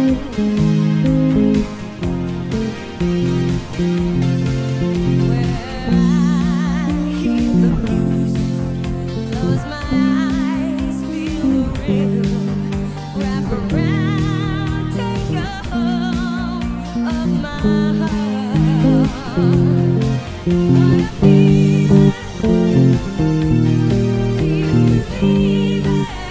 Thank you.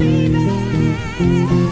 Baby.